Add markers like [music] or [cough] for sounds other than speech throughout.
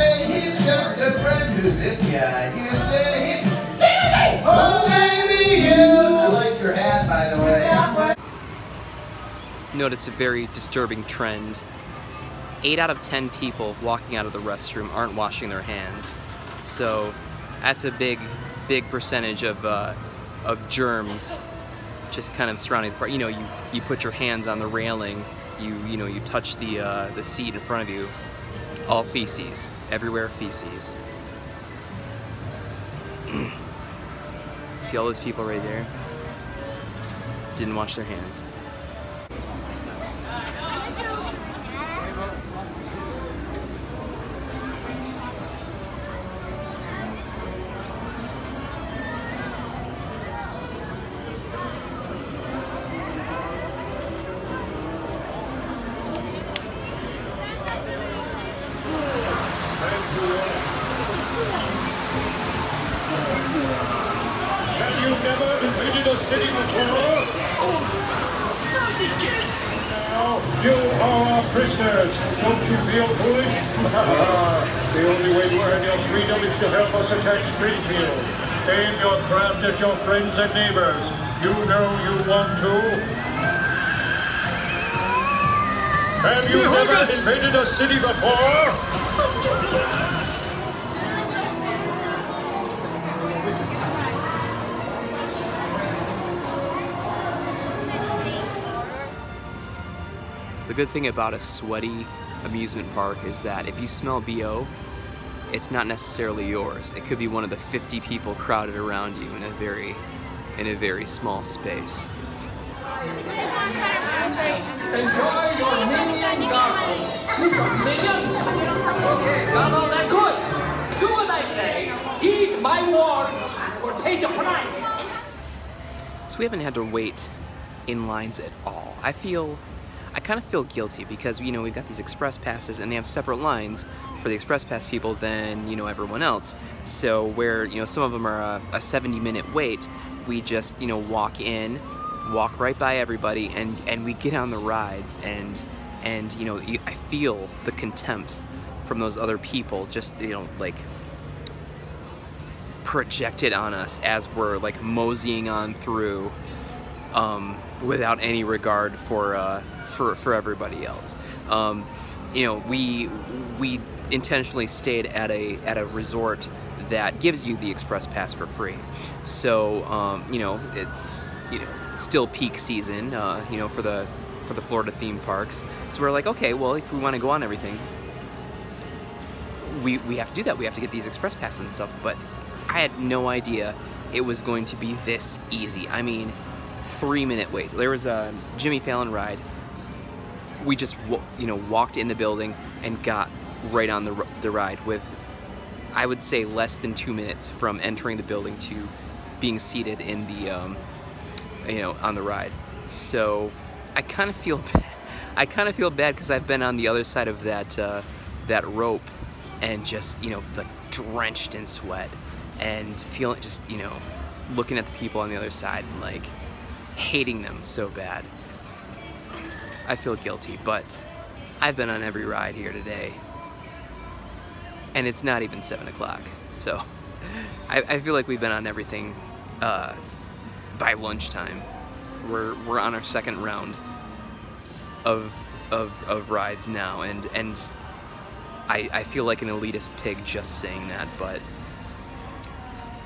say he's just a friend who's this guy. You say Oh, baby, you! I like your hat, by the way. Notice a very disturbing trend. 8 out of 10 people walking out of the restroom aren't washing their hands. So that's a big, big percentage of, uh, of germs just kind of surrounding the part. You know, you, you put your hands on the railing, you, you know, you touch the, uh, the seat in front of you, all feces, everywhere feces. [clears throat] See all those people right there? Didn't wash their hands. Never invaded a city before? Now, you are prisoners. Don't you feel foolish? [laughs] the only way to earn your freedom is to help us attack Springfield. Aim your craft at your friends and neighbors. You know you want to. Have you never invaded a city before? The good thing about a sweaty amusement park is that if you smell BO, it's not necessarily yours. It could be one of the 50 people crowded around you in a very, in a very small space. Enjoy your minion goggles. You got minions? Okay, that good. Do what I say. Heed my words or pay the price. So we haven't had to wait in lines at all. I feel, kind of feel guilty because, you know, we've got these express passes and they have separate lines for the express pass people than, you know, everyone else. So where, you know, some of them are a, a 70 minute wait, we just, you know, walk in, walk right by everybody and, and we get on the rides and, and, you know, I feel the contempt from those other people just, you know, like projected on us as we're like moseying on through um, without any regard for uh, for for everybody else. Um, you know, we we intentionally stayed at a at a resort that gives you the express pass for free. So um, you know, it's you know still peak season. Uh, you know, for the for the Florida theme parks. So we're like, okay, well, if we want to go on everything, we we have to do that. We have to get these express passes and stuff. But I had no idea it was going to be this easy. I mean, three minute wait. There was a Jimmy Fallon ride. We just you know walked in the building and got right on the the ride with, I would say, less than two minutes from entering the building to being seated in the um, you know on the ride. So I kind of feel. [laughs] I kind of feel bad because I've been on the other side of that uh, that rope and just you know like drenched in sweat and feeling just you know looking at the people on the other side and like hating them so bad. I feel guilty but i've been on every ride here today. And it's not even seven o'clock so [laughs] I, I, feel like we've been on everything uh, by lunchtime. We're we're on our second round of of, of rides now and and I, I feel like an elitist pig just saying that but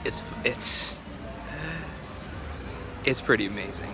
it's it's it's pretty amazing.